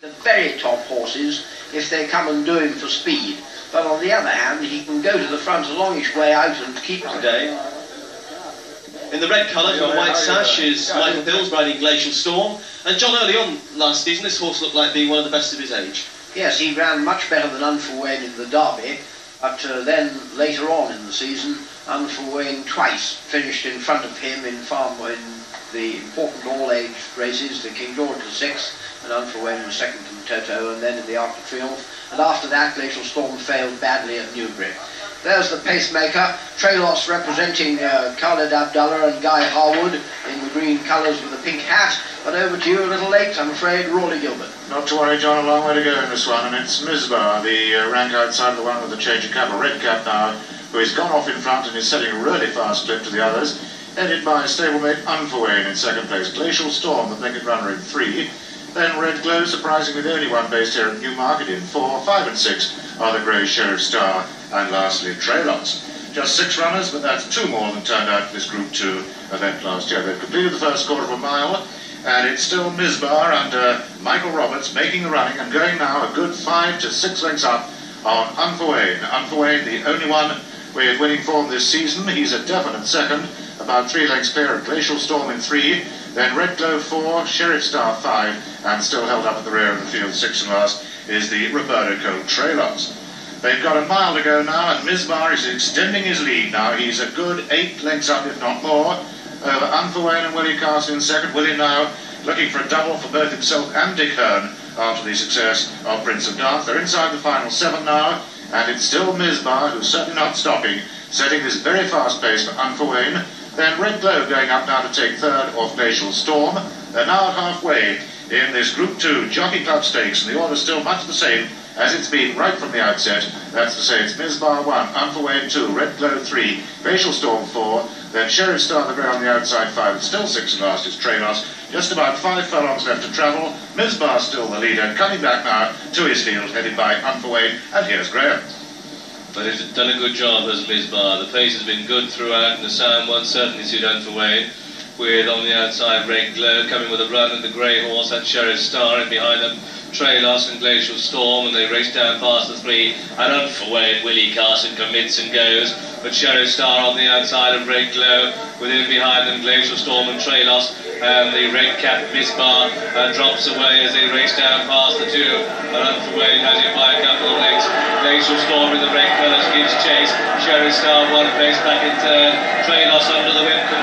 the very top horses if they come and do him for speed. But on the other hand, he can go to the front a longish way out and keep today. In the red colour, your white sash is Michael Hills riding Glacial Storm. And John, early on last season, this horse looked like being one of the best of his age. Yes, he ran much better than Unfuwain in the Derby, but uh, then later on in the season, Unfuwain twice finished in front of him in farm in the important all-age races, the King George VI, and Unfuwain was second to Toto, and then in the Arc de Triomphe. And after that, Glacial Storm failed badly at Newbury. There's the pacemaker, Trelos representing uh, Khaled Abdullah and Guy Harwood in the green colours with a pink hat. But over to you a little late, I'm afraid, Raleigh Gilbert. Not to worry, John, a long way to go in this one, and it's Misbah, the uh, rank outside the one with the change of cap, a red cap now, who has gone off in front and is setting a really fast clip to the others, headed by stablemate Unfuwain in second place, Glacial Storm, the naked runner in three, then Red Glow, surprisingly the only one based here at Newmarket in four, five and six are the Grey Sheriff Star, and lastly Trailots. Just six runners, but that's two more than turned out for this Group 2 event last year. They've completed the first quarter of a mile, and it's still Misbah under Michael Roberts making the running and going now a good five to six lengths up on Unfuwain. Unfuwain, the only one with winning form this season. He's a definite second, about three lengths clear of Glacial Storm in three, then Red Glow four, Sheriff Star five, and still held up at the rear of the field six and last is the Roberto Colt Trailos. They've got a mile to go now, and Mizmar is extending his lead now. He's a good eight lengths up, if not more, over Unfuwain and Willie Carson in second. Willie now looking for a double for both himself and Dick Hern after the success of Prince of Darth. They're inside the final seven now, and it's still Misbah, who's certainly not stopping, setting this very fast pace for Unfuwain. Then Red Glow going up now to take third off Glacial Storm. They're now halfway in this Group 2 Jockey Club Stakes, and the order's still much the same as it's been right from the outset. That's to say, it's Misbah 1, Unfuwain 2, Red Glow 3, Glacial Storm 4, then Sheriff Star the Grey on the outside 5, and still 6 and last is Trainos. Just about 5 furlongs left to travel. Misbah still the leader, coming back now to his field, headed by Unfuwain, and here's Graham. But he's done a good job as Misbah. The pace has been good throughout, and the sound one certainly suit Unfuwain with on the outside Red Glow coming with a run and the grey horse and Sheriff Star in behind them Trailos and Glacial Storm and they race down past the three and Unfuwain Willie Carson commits and goes but Sheriff Star on the outside of Red Glow within behind them Glacial Storm and Trailos and the red cap Misbah uh, drops away as they race down past the two and Unfuwain has it by a couple of lengths Glacial Storm in the red colours gives chase. Sheriff Star one place back in turn. Trailos under the whip can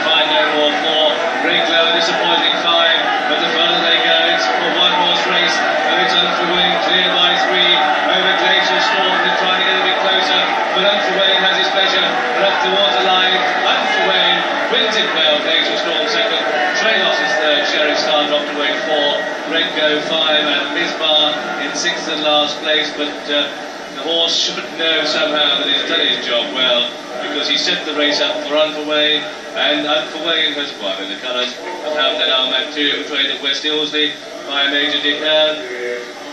and up the Unfuwain wins it well. Glacial Storm second, Trailos is third, Sheriff Star dropped away four, Red Glow five, and Misbah in sixth and last place, but uh, the horse should know somehow that he's done his job well because he set the race up for Unfuwain and Unfuwain has won in the colours of Hampden Ahmad 2 trained at West Ilsley by Major Dick Hern.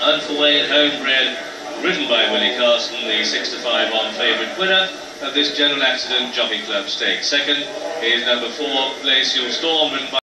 Unfuwain homebred ridden by Willie Carson the 6 to 5 on favourite winner of this General Accident Jockey Club Stakes. Second is number 4 Glacial Storm